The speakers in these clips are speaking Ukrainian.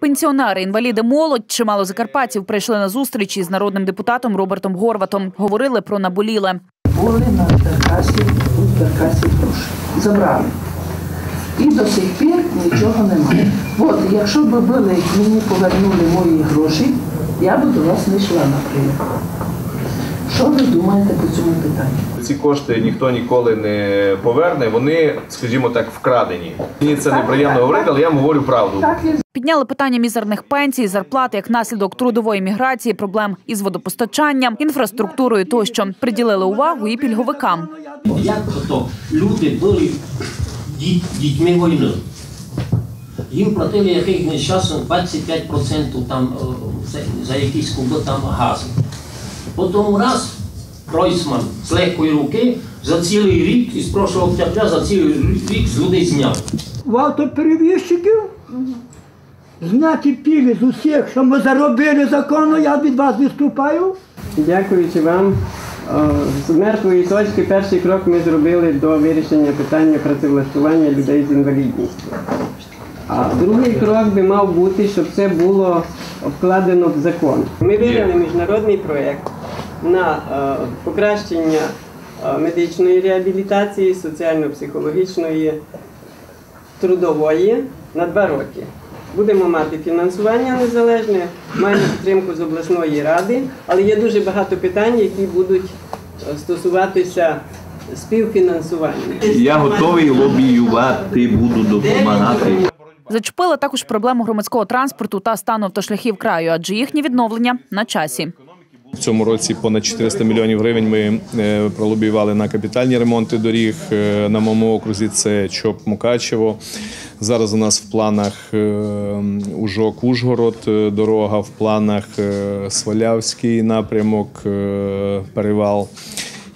Пенсіонери, інваліди, молодь, чимало закарпатців прийшли на зустрічі з народним депутатом Робертом Горватом. Говорили про наболіле. були на каркасі, у каркасі гроші. Забрали. І до сих пір нічого немає. От, якщо б були, мені повернули мої гроші, я б до вас не йшла, наприклад. Що ви думаєте по цьому питанню? Ці кошти ніхто ніколи не поверне. Вони, скажімо так, вкрадені. Мені це неприємно говорити, але я вам говорю правду. Так Підняли питання мізерних пенсій, зарплат як наслідок трудової міграції, проблем із водопостачанням, інфраструктурою тощо приділили увагу і пільговикам. Як то люди були діт- дітьми війни. Їм платили якийсь часом 25% там е, за, за якісь куби там газу. Потім раз Ройсман з легкої руки за цілий рік, із прошлого октября за цілий рік з людей зняв. в автоперевізчиків зняти пілі з усіх, що ми заробили законно, я від вас виступаю. Дякуючи вам, з мертвої точки перший крок ми зробили до вирішення питання працевлаштування людей з інвалідністю. А другий крок би мав бути, щоб це було вкладено в закон. Ми вивели міжнародний проєкт на е, покращення е, медичної реабілітації, соціально-психологічної, трудової на два роки. Будемо мати фінансування незалежне, маємо підтримку з обласної ради, але є дуже багато питань, які будуть е, стосуватися співфінансування. Я готовий лобіювати, буду допомагати. Зачепили також проблему громадського транспорту та стану автошляхів краю, адже їхнє відновлення на часі. В цьому році понад 400 мільйонів гривень ми е, пролобіювали на капітальні ремонти доріг е, на моєму окрузі. Це ЧОП Мукачево. Зараз у нас в планах е, Ужок Ужгород, дорога, в планах Свалявський напрямок, перевал.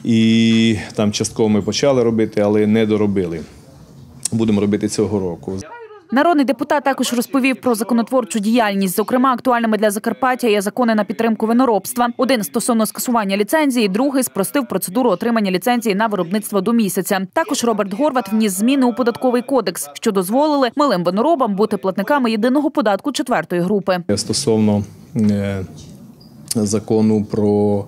І там частково ми почали робити, але не доробили. Будемо робити цього року. Народний депутат також розповів про законотворчу діяльність. Зокрема, актуальними для Закарпаття є закони на підтримку виноробства. Один стосовно скасування ліцензії, другий спростив процедуру отримання ліцензії на виробництво до місяця. Також Роберт Горват вніс зміни у податковий кодекс, що дозволили малим виноробам бути платниками єдиного податку четвертої групи. Стосовно е, закону про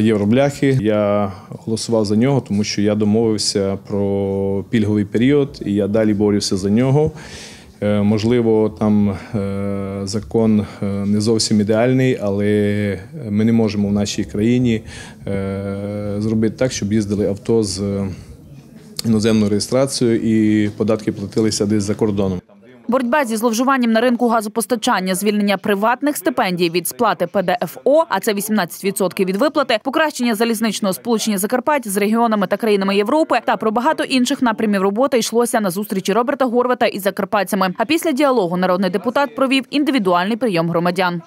євробляхи, я голосував за нього, тому що я домовився про пільговий період, і я далі борюся за нього. Е, Можливо, там е, закон е, не зовсім ідеальний, але ми не можемо в нашій країні е, зробити так, щоб їздили авто з іноземною реєстрацією і податки платилися десь за кордоном. Боротьба зі зловживанням на ринку газопостачання, звільнення приватних стипендій від сплати ПДФО, а це 18% від виплати, покращення залізничного сполучення Закарпаття з регіонами та країнами Європи та про багато інших напрямів роботи йшлося на зустрічі Роберта Горвата із закарпатцями. А після діалогу народний депутат провів індивідуальний прийом громадян.